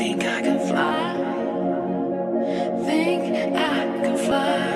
Think I can fly. Think I can fly